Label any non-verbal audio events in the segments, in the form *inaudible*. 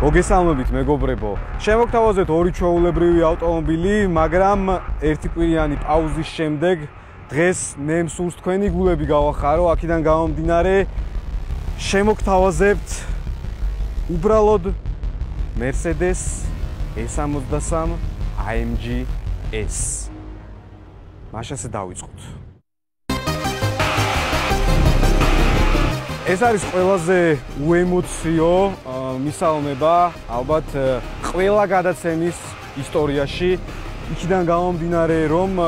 მოგესალმებით მეგობრებო. შემოგთავაზეთ ორი ჩვეულებრივი ავტომობილი, მაგრამ ერთი კვირიანი პაუზის შემდეგ დღეს მე მსურს თქვენი გულები გავახარო, აქედან გამომდინარე შემოგთავაზებთ უბრალოდ Mercedes S63 AMG S. მაშასე დავიწყოთ. ეს არის ყველაზე უემოციო მისალმება ალბათ ყველა გადაცემის ისტორიაში იქიდან გამომდინარე რომ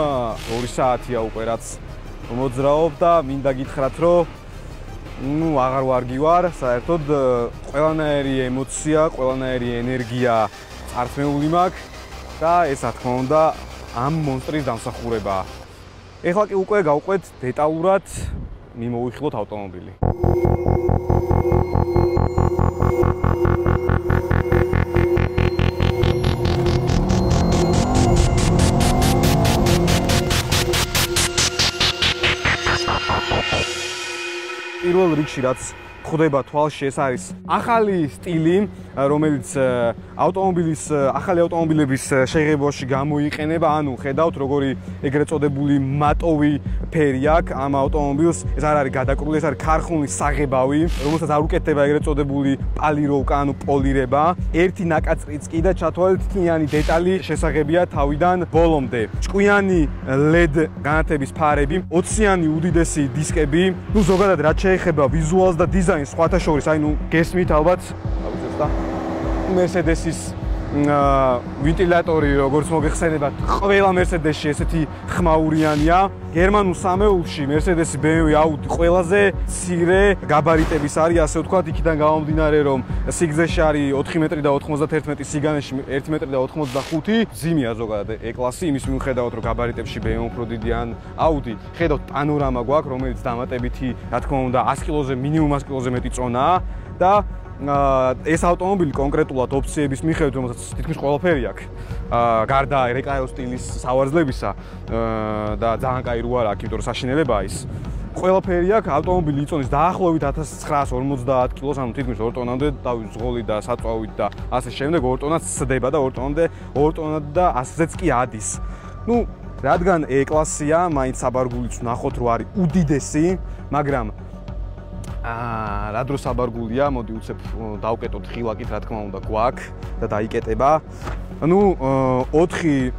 2 საათია უკვე რაც მოძრაობ და მინდა გითხრათ რომ ну აღარ ვარგი ვარ საერთოდ ყველანაირი ემოცია, ყველანაირი ენერგია წარწმეული მაქვს და ეს რა თქმა უნდა ამ მონსტრის დამსახურებაა. ეხლა კი უკვე გავყვეთ დეტალურად მიმოვიხილოთ ავტომობილი. პირველ რიგში რაც ხვდება თვალში ეს არის ახალი სტილი რომელიც ავტომობილის ახალი ავტომობილების შეღებაში გამოიყენება. ანუ ხედავთ როგორი ეგრეთ წოდებული მატოვი ფერი აქვს ამ ავტომობილს. ეს არ არის გადაკრული ეს არის ქარხნის საღებავი რომელსაც არ უკეთდება ეგრეთ წოდებული პალიროვკა ანუ პოლირება. ერთი ნაკაწრიც კი და ჩათვალეთ თნიანი დეტალი შესაძლებია თავიდან ბოლომდე. ჭკვიანი LED განათების ფარები 20-იანი უდიდესი დისკები. ну ზოგადად რაც შეეხება ვიზუალს და დიზაინს სხვათა შორის, აი ნუ გესმით ალბათ, და Mercedes-ის ვენტილატორი როგორც მოგეხსენებათ, ყველა Mercedes-ში ესეთი ხმაურიანია. გერმანულ სამეულში Mercedes-ი, BMW, Audi ყველაზე ცირე გაბარიტების არის, ასე ვთქვათ, იქიდან გამომდინარე, რომ სიგზეში არის 4 მეტრი და 91 სიგანეში 1 მეტრი და 85. ზიმია ზოგადად E-კლასი, იმის მიუხედავად, რომ გაბარიტებში BMW უფრო დიდი ან Audi. ხედავთ პანორამა გვაქვს, რომელიც დამატებითი, რა თქმა უნდა, 100 კილოზე მინიმუმ 100 კილოზე მეტი წონაა და ეს ავტომობილი კონკრეტულად ოფციების მიხედვით, რომელსაც თითქმის ყველაფერი აქვს, გარდა რეკაიო სტილის სავარძლებისა და ძალიან კაი როა აქვს, იმიტომ რომ საშინელებაა ის. ყველაფერი აქვს, ავტომობილი იწონის დაახლოებით 1950 კილოს, ანუ თითქმის 2 ტონამდე დავიძღოლი და საწვავით და ასე შემდეგ 2 ტონად სდება და 2 ტონამდე 2 ტონად და 100-ზეც კი ადის. ну, რადგან E-კლასია, მაინც საბარგულიც ნახოთ რო არის უდიდესი, მაგრამ აა რა დროს აბარგულია, მოდი უცებ დავკეტოთ ხილაკით, რა თქმა უნდა, გვაქვს და დაიკეტება. ну 4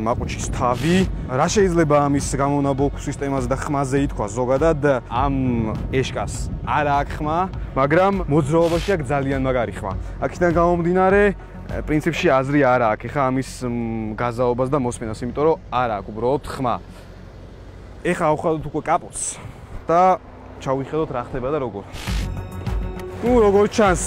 მაყუჩის თავი. რა შეიძლება ამის გამონაბოლქვ სისტემაზე და ხმაზე ითქვა ზოგადად? ამ ეშკას არა აქვს ხმა მაგრამ მოძრაობაში აქვს ძალიან მაგარი ხმა. აქედან გამომდინარე პრინციპში აზრი არა აქვს. ეხა ამის გაზაობას და მოსმენას იმიტომ რომ არა აქვს უბრალოდ ხმა. ეხა ავხალოთ უკვე კაპოტს და ჩავიხედოთ რა ხდება და როგორ. ნუ როგორ ჩანს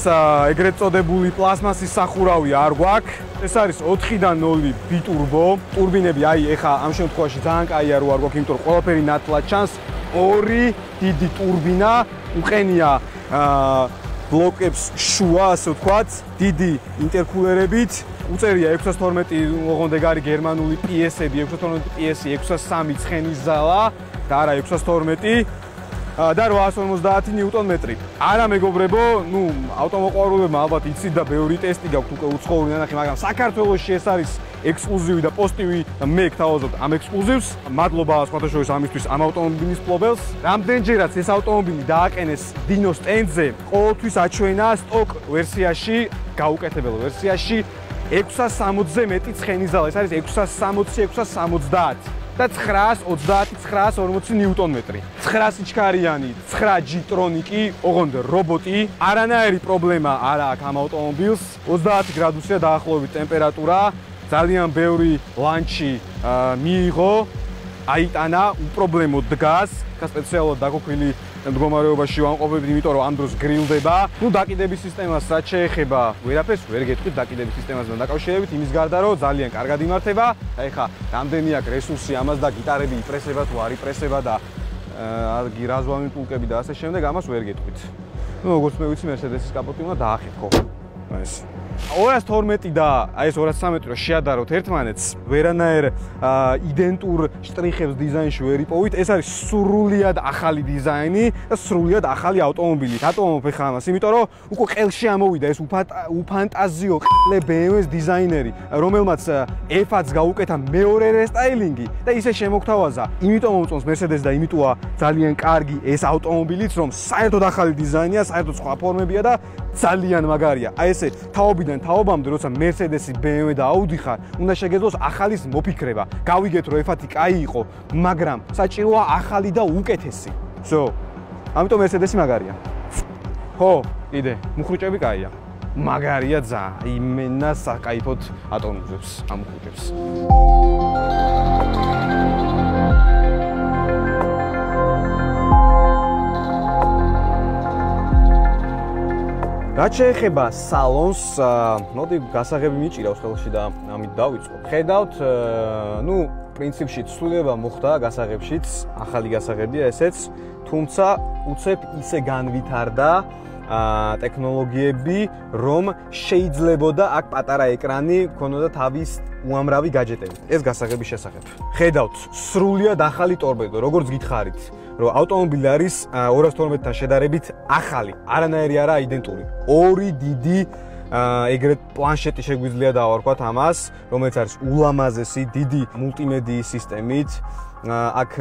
ეგრეთ წოდებული პლასმასის სახურავი არ გვაქვს. ეს არის 4-დან 0 ბიტურბო. ტურბინები აი ეხა ამ შემთხვევაში ძალიან კაია რო არ გვაქვს, იმიტომ რომ ყველაფერი ნათლად ჩანს. ორი დიდი ტურბინა უყენია აა ბლოკებს შუა, ასე ვთქვათ, დიდი ინტერკულერებით. უწერია 612 ოღონდ ეგარი გერმანული PS-ები, 612 PS-ი, 603 ცხენის ზალა და არა 612 და 850 ნიუტონ-მეტრი. არა მეგობრებო, ნუ ავტომოყვარულებმა ალბათ იცით და ბევრი ტესტი გაქვთ უკვე უცხოური ნანახი, მაგრამ საქართველოში ეს არის ექსკლუზივი და პოსტივი და მე გთავაზობ ამ ექსკლუზივს. მადლობა სხვათაშორის ამისთვის ამ ავტომობილის ფლობელს. რამდენჯერაც ეს ავტომობილი დააყენეს Dino Stand-ზე, ყოველთვის აჩვენა სტოკ ვერსიაში, გაუკეთებელ ვერსიაში 660-ზე მეტი ცხენი ზალა. ეს არის 660, 670. და 930-940 ნიუტონ-მეტრი. 9 სიჩქარიანი 9 G-ტრონიკი, ოღონდ რობოტი, არანაირი პრობლემა არ აქვს ამ ავტომობილს. 30 გრადუსია დაახლოებით ტემპერატურა. ძალიან ბევრი ლანჩი მიიღო. აიტანა, უპრობლემო დგას, ხა სპეციალურად დაგოქვილი მდგომარეობაში ვამყოფებდი, იმიტომ რომ ამ დროს გრილდება. ნუ დაკიდების სისტემას რაც შეეხება, ვერაფერს ვერ გეტყვით დაკიდების სისტემასთან დაკავშირებით, იმის გარდა რომ ძალიან კარგად იმართება. აი ხა, რამდენი აქვს რესურსი ამას და გიტარები იპრესება თუ არ იპრესება და აა გირაზვამი პულკები და ასე შემდეგ, ამას ვერ გეტყვით. ნუ როგორც მე ვიცი, Mercedes-ის კაპოტი უნდა დაახეთქო. ეს 212 და აი ეს 213 რო შეადაროთ ერთმანეთს, ვერანაერ იდენტურ შტრიხებს დიზაინში ვერ იპოვით. ეს არის სრულიად ახალი დიზაინი და სრულიად ახალი ავტომობილი. რატომ ვფეხა ამას? იმიტომ რომ უკვე ყელში ამოვიდა ეს უფანტაზიო ყლე BMW-ს დიზაინერი, რომელმაც F-ს გაუკეთა მეორე რესტაილინგი და ისე შემოგთავაზა. იმიტომ მომწონს Mercedes და იმიტოა ძალიან კარგი ეს ავტომობილიც, რომ საერთოდ ახალი დიზაინია, საერთოდ სხვა ფორმებია და ძალიან მაგარია. აი ესე თავიდან თავობამდე, როცა Mercedes-ი, BMW და Audi ხარ, უნდა შეგეძლოს ახალის მოფიქრება. გავიგეთ, რომ ეფათი კაი იყო, მაგრამ საჭიროა ახალი და უკეთესი. ზო. ამიტომ Mercedes-ი მაგარია. ხო, იდე, მუხრუჭები კაია. მაგარია ძა. იმენა საკაიფოდ ატონუზებს, ამუხუჭებს. რაც შეეხება სალონს, მოდი გასაღები მიჭირავს ხელში და ამით დავიწყო. ხედავთ, ну, პრინციპში ცვლილება მოხდა გასაღებშიც, ახალი გასაღებია ესეც, თუმცა უცებ ისე განვითარდა ა ტექნოლოგიები, რომ შეიძლებოდა აქ პატარა ეკრანი ქონოდა თავის უამრავი გაჯეტები. ეს გასაღების შესახებ. ხედავთ, სრულიად ახალი ტორპედო, როგორც გითხარით. რომ ავტომობილი არის 212-თან შედარებით ახალი, არანაირი არა იდენტური. ორი დიდი ეგრეთ პლანშეტი შეგვიძლია დავარქვათ ამას, რომელიც არის ულამაზესი დიდი მულტიმედიის სისტემით, აქ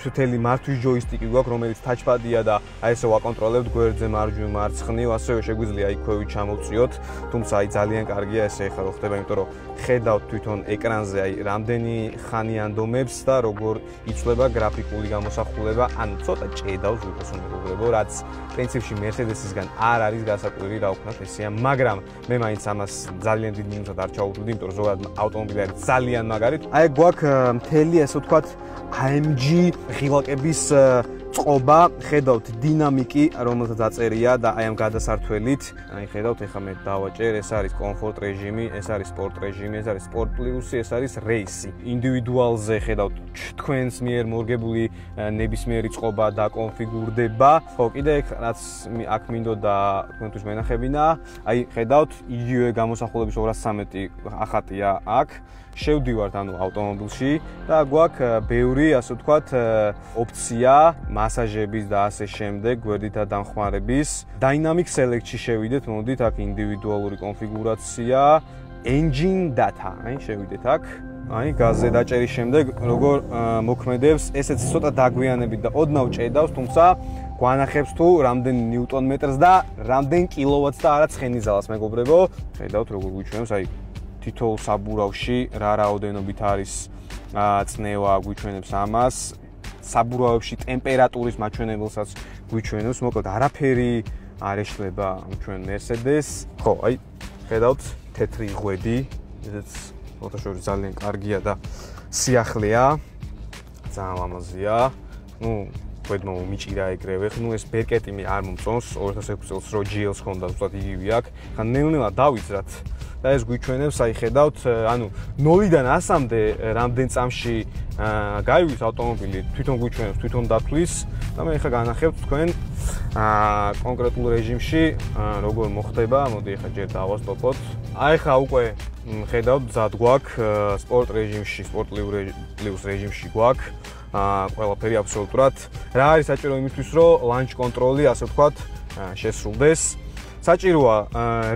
ჩუთელი მართვის ჯოისტიკი გვაქვს, რომელიც ტაჩპადია და აი ესე ვაკონტროლებთ გვერდზე მარჯვნივ მარცხნივ, ასევე შეგვიძლია იქვე ჩამოვწიოთ, თუმცა აი ძალიან კარგია ესე ხა ხდება, იმიტომ რომ ხედავთ თვითონ ეკრანზე აი რამდენი ხანი ანდომებს და როგორ იცვლება გრაფიკული გამოსახულება, ან ცოტა ჭედავს ვიყოს უმეგობრებო, რაც პრინციპში Mercedes-ისგან არ არის გასაკვირი რა ვქნათ ესეა, მაგრამ მე მაინც ამას ძალიან დიდ მინუსად არ ჩაუვდივდი, იმიტომ რომ ზოგადად ავტომობილი არის ძალიან მაგარი. აი გვაქვს მთელი ასე ვთქვათ AMG ღილაკების წყობა, ხედავთ დინამიკი, რომელსაც აწერია და აი ამ გადასართველით, აი ხედავთ, ეხლა მე დავაჭერ, ეს არის კომფორტ რეჟიმი, ეს არის სპორტ რეჟიმი, ეს არის სპორტ პლუსი, ეს არის რეისი. ინდივიდუალზე ხედავთ, თქვენს მიერ მორგებული ნებისმიერი წყობა და კონფიგურდება. ხო, კიდე რაც აქ მინდოდა თქვენ თვითონ მენახებინა, აი ხედავთ, იგივე გამოსახულების 213 ახატია აქ. შევდივართ ანუ ავტომობილში და გვაქვს ბევრი ასე ვთქვათ ოფცია მასაჟების და ასე შემდეგ გვერდითა დამხმარების dynamic select-ში შევიდეთ მოდით აქ ინდივიდუალური კონფიგურაცია. Engine data აი შევიდეთ აქ. აი გაზზე დაჭერის შემდეგ როგორ მოქმედებს ესეც ცოტა დაგვიანებით და ოდნავ ჭედავს თუმცა გვანახებს თუ რამდენ ნიუტონ მეტრს და რამდენ კილოვატს და არა ცხენიზალას მეგობრებო. ხედავთ როგორ გვიჩვენებს. აი თითოეულ საბურავში რა რაოდენობით არის წნევა გვიჩვენებს ამას საბურავებში ტემპერატურის მაჩვენებელსაც გვიჩვენებს მოკლედ არაფერი არ ეშლება ჩვენ Mercedes. ხო აი ხედავთ თეთრი ღვედი ესეც ფოტოშოპი ძალიან კარგია და სიახლეა. ძალიან ლამაზია. ну ღვედმო მიჭირა ეგრევე. ხნუ ეს ბერკეტი მე არ მომწონს. 2006 წელს რო GL-ს ხონდა უბრალოდ იგივე აქ. ხან ნელ-ნელა დავიძრათ. და ეს გვიჩვენებს, აი ხედავთ, ანუ 0-დან 100-მდე რამდენ წამში გაივლის ავტომობილი, თვითონ გვიჩვენებს, თვითონ დათვლის. და მე ახლა განახებთ თქვენ აა კონკრეტულ რეჟიმში როგორ მოხდება, მოდი ახლა ჯერ დავასტოპოთ. აი ხა უკვე ხედავთ, ზად გვაქვს სპორტ რეჟიმში, სპორტლიურ პლუს რეჟიმში გვაქვს აა ყველაფერი აბსოლუტურად. რა არის საჭირო იმისთვის, რომ ლანჩ კონტროლი, ასე ვთქვათ, შესრულდეს. საჭიროა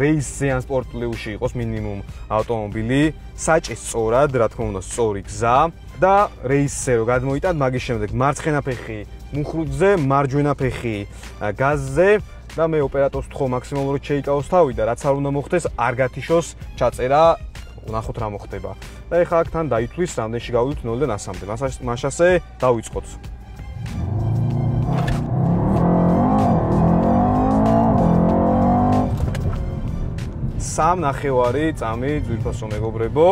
რეისზე ან სპორტლიუში იყოს მინიმუმ ავტომობილი, საჭის სწორად, რა თქმა უნდა, სწორი გზა და რეისზე რო გადმოიტან, მაგის შემდეგ მარცხენა ფეხი მუხრუძზე, მარჯვენა ფეხი გაზზე და მე ოპერატორს თხოვ მაქსიმალურად შეიკავოს თავი და რაც არ უნდა მოხდეს, არ გათიშოს ჩაწერა ნახოთ რა მოხდება. და ეხლა აქ თან დაითვლის რამდენში გავიდით 0-დან 100-მდე. მასაშე დავიწყოთ. სამ ნახევარი წამი ძვირფასო მეგობრებო.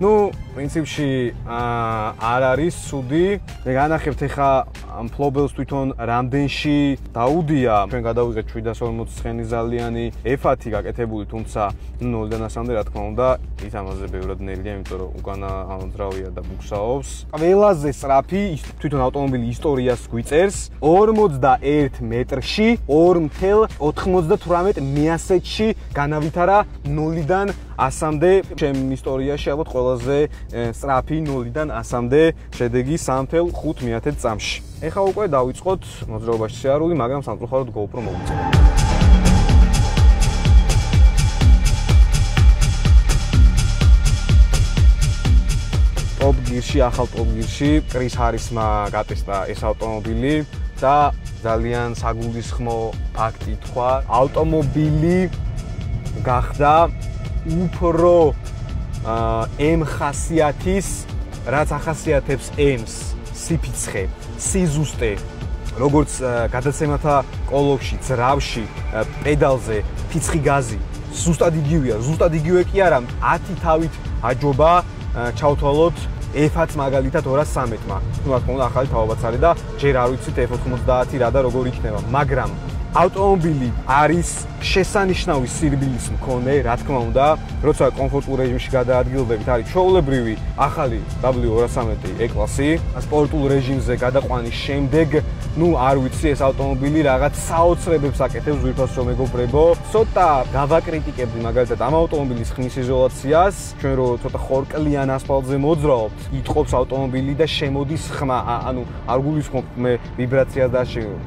ну პრინციპში არ არის სუდი. მე განახებთ ეხა ამ ფლობელს თვითონ რამდენში დაუდია. ჩვენ გადავიღეთ 740 ცხენი ზალიანი F10 გაკეთებული, თუმცა 0-დან ასამდე რა თქმა უნდა, ის ამაზე ბევრად ნელია, იმიტომ რომ უკანა ამძრავია და ბუქსაობს. ყველაზე სწრაფი თვითონ ავტომობილი ისტორიას გვიწერს 41 მეტრში 2.98 მეასეთში განავითარა 0-დან 100-მდე. ჩემ ისტორიაში ალბათ ყველაზე სწრაფი 0-დან 100-მდე შედეგი 3.5 მეათე წამში. ეხლა უკვე დავიწყოთ მოძრაობაში შეარული, მაგრამ სამწუხაროდ GoPro მოვიწერე. ტოპ გირში, ახალ ტოპ გირში კრის ჰარისმა გატესტა ეს ავტომობილი და ძალიან საგულისხმო ფაქტი თქვა, ავტომობილი გახდა უფრო M ხასიათის, რაც ახასიათებს M-ს, სიფიცხე, სიზუსტე, როგორც გადაცემათა კოლოფში, ძრავში, პედალზე, ფიცხი გაზი, ზუსტად იგივეა, ზუსტად იგივე კი არა, 10 თავით აჯობა ჩავთვალოთ F-ს მაგალითად 213-მა. ну, რა თქმა უნდა, ახალი თაობაც არის და ჯერ არ ვიცით F90 რა და როგორ იქნება, მაგრამ ავტომობილი არის შესანიშნავი სირბილის მქონე, რა თქმა უნდა, როცა კომფორტულ რეჟიმში გადაადგილდებით, არის ჩაოლებრივი ახალი W213 E-კლასი, სპორტულ რეჟიმზე გადაყვანის შემდეგ, ну, არ ვიცი, ეს ავტომობილი რაღაც საოცრებებს აკეთებს ზურფასო მეგობრებო. ცოტა გავაკრიტიკებდი მაგალითად ამ ავტომობილის ხმის იზოლაციას, ჩვენ რო ცოტა ხორკლიან ასფალტზე მოძრაობთ, იტყობს ავტომობილი და შემოდის ხმა, ანუ არ გულისხმობ მე ვიბრაციას და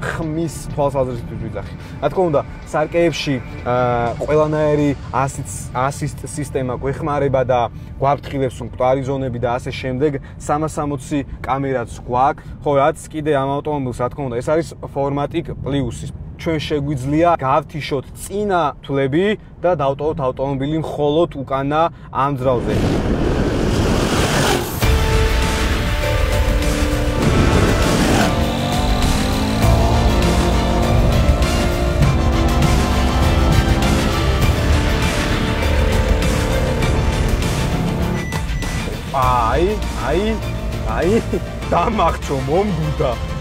ხმის თვალსაზრისით ვიძახი. რა თქმა უნდა, სარკეებში ყველანაირი ასისტ სისტემა გვეხმარება და გვაფრთხილებს მკვდარი ზონები და ასე შემდეგ 360 კამერაც გვაქვს. ხო, რაც კიდე ამ ავტომობილს, რა თქმა უნდა, ეს არის ფორმატიკ პლუსი. ჩვენ შეგვიძლია გავთიშოთ წინა თვლები და დავტოვოთ ავტომობილი მხოლოდ უკანა ამძრავზე. აი, აი, აი, *laughs* დამახჩო მომგუდა.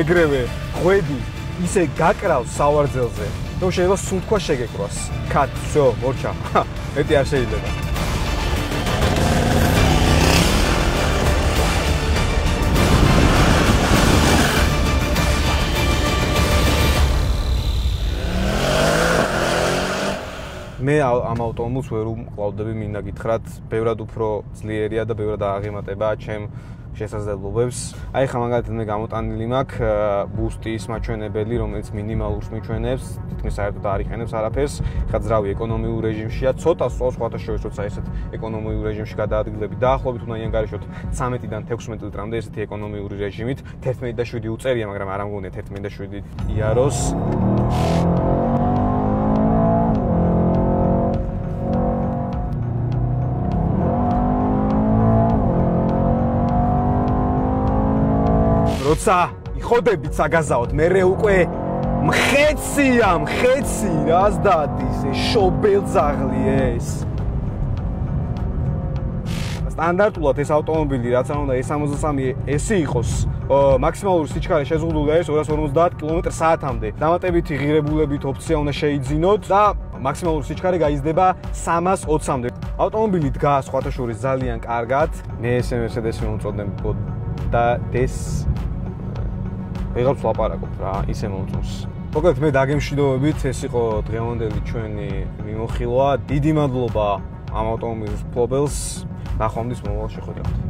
ეგრევე, ხვედი, ისე გაკრავს სავარძელზე. რომ შეიძლება სულ თქვა შეგეკროს. კატ, всё, მორჩა. მეტი არ შეიძლება. მე ამ ავტომობილს ვერ უყავდები მინდა გითხრათ, ბევრად უფრო ძლიერია და ბევრად აღემატება ჩემ შესაძლებლობებს. აი ხა მაგალითად მე გამოტანილი მაქვს ბუსტის მაჩვენებელი, რომელიც მინიმალურს მიჩვენებს, თითქმის საერთოდ არ იყენებს არაფერს. ხა ძრავი ეკონომიურ რეჟიმშია, ცოტა სწორ სხვათა შორის როცა ესეთ ეკონომიურ რეჟიმში გადაადგილები, დაახლოებით უნდა იანგარიშოთ 13-დან 16 ლიტრამდე ესეთი ეკონომიური რეჟიმით. 11 და 7 უწერია, მაგრამ არ ამგონია 11 და 7 იაროს. როცა იხოდებით საგაზაოდ, მე რე უკვე მხეცია, მხეცი რას დადის ეს შობელძაღლი ეს. სტანდარტულად ეს ავტომობილი რაც არ უნდა S63 S იყოს, მაქსიმალური სიჩქარე შეზღუდული არის 250 კმ/სთ-მდე. დამატებითი ღირებულებით ოპცია უნდა შეიძინოთ და მაქსიმალური სიჩქარე გაიზრდება 320-მდე. ავტომობილი დგას სხვათა შორის ძალიან კარგად. მე ეს Mercedes-ი მომწოდებ და ეს ვიღაც ლაპარაკობ რა, ისე მომწონს. მოკლედ მე დაგემშვიდობებით, ეს იყო დღევანდელი ჩვენი მიმოხილვა. დიდი მადლობა ამ ავტომობილის ფლობელს. ნახვამდის მომავალ შეხვედრამდე.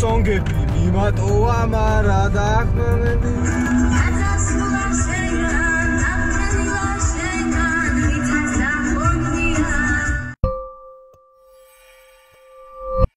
სონგები მიმატოვა მარა და ახმენები